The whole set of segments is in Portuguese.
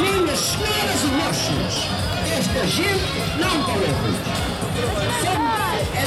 Minhas senhoras e senhores, esta gente não tem ouvido. Sempre é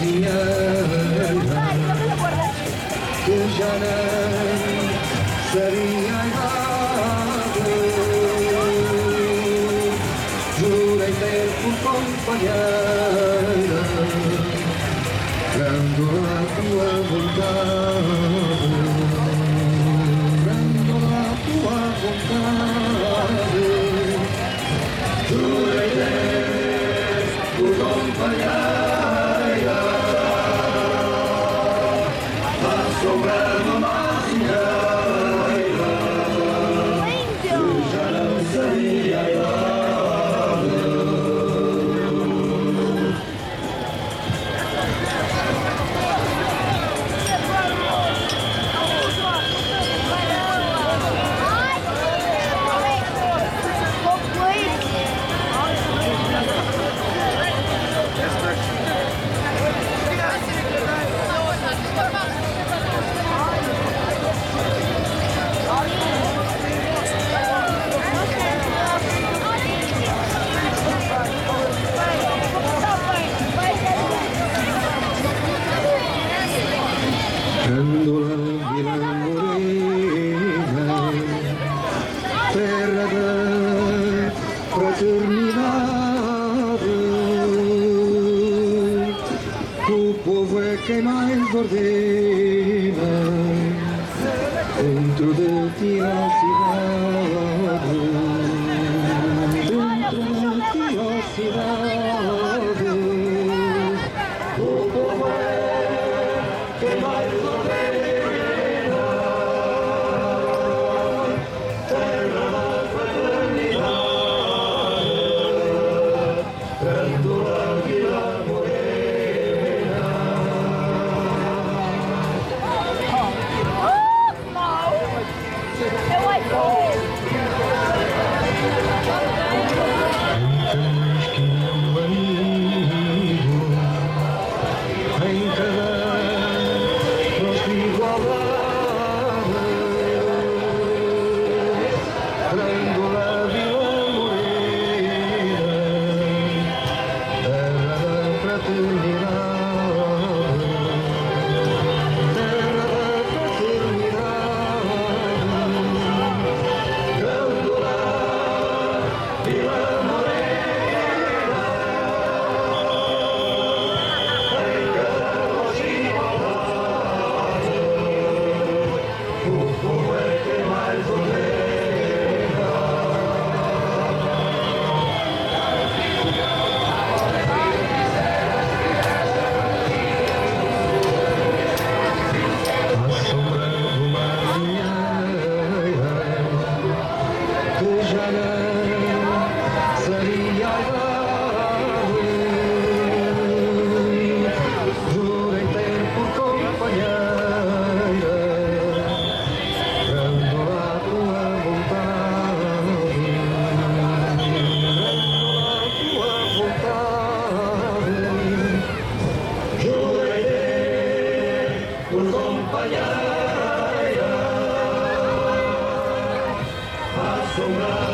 vieira que já nem seria idade. Jurei ter por companheira, dando a tua vontade, dando a tua vontade. Jurei ter por companheira, que más bordea dentro de ti la ciudad. Dentro de ti la ciudad. todo fue que más bordea Tanto la vida Sombra.